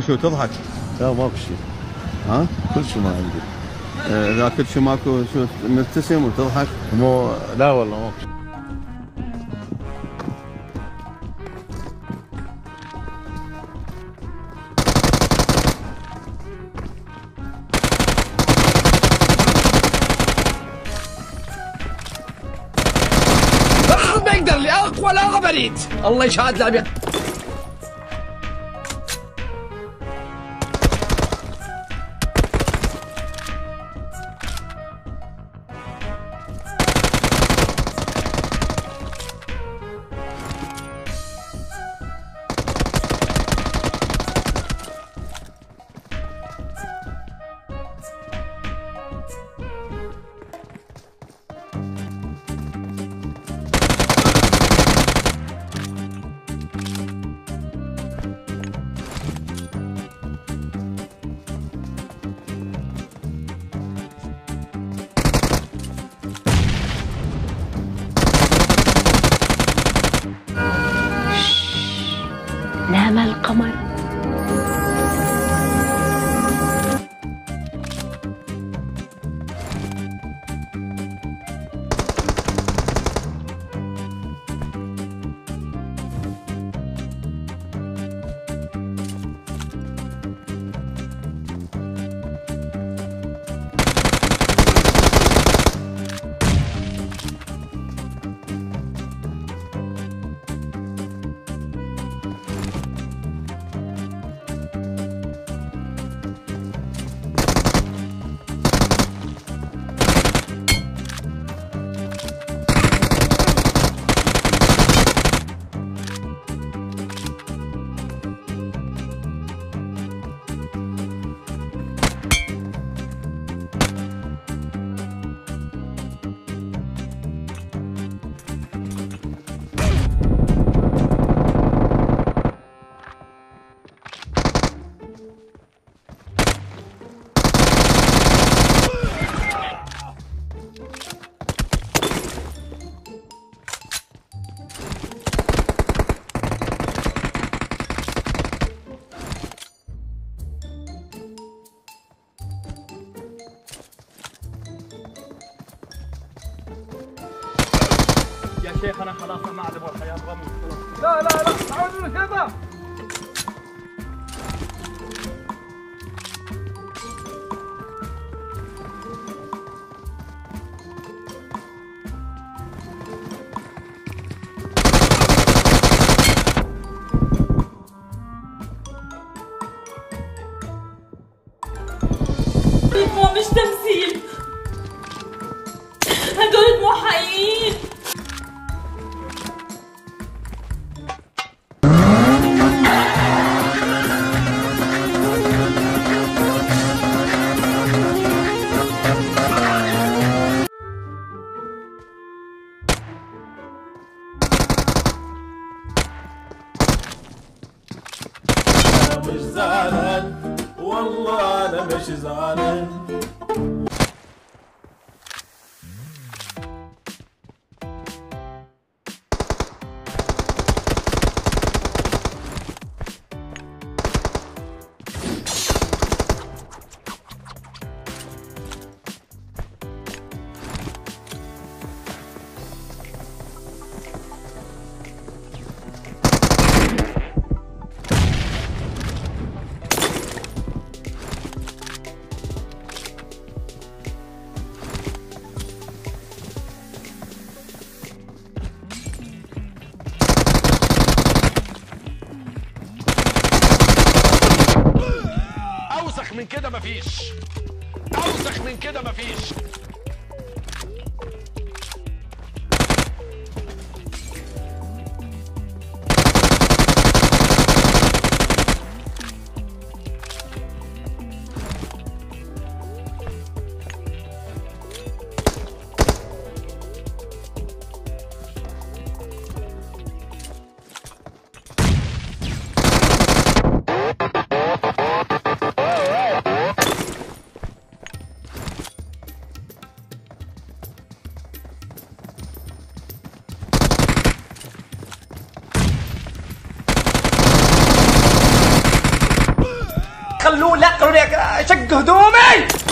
شو تضحك؟ لا ماكو شيء ها؟ كل شيء ما عندي آه، إذا كل شيء ماكو شو مبتسم وتضحك؟ مو لا والله ماكو شيء ما لا غبريت الله يشهد لا شيخ أنا خلاص ما عاد أبغى الحياة لا لا لا اعوذ الشيطان مش زعلان. والله أنا مش زعلان. مفيش. أوسخ من كده مفيش. خلوه لأ لي شق هدومي!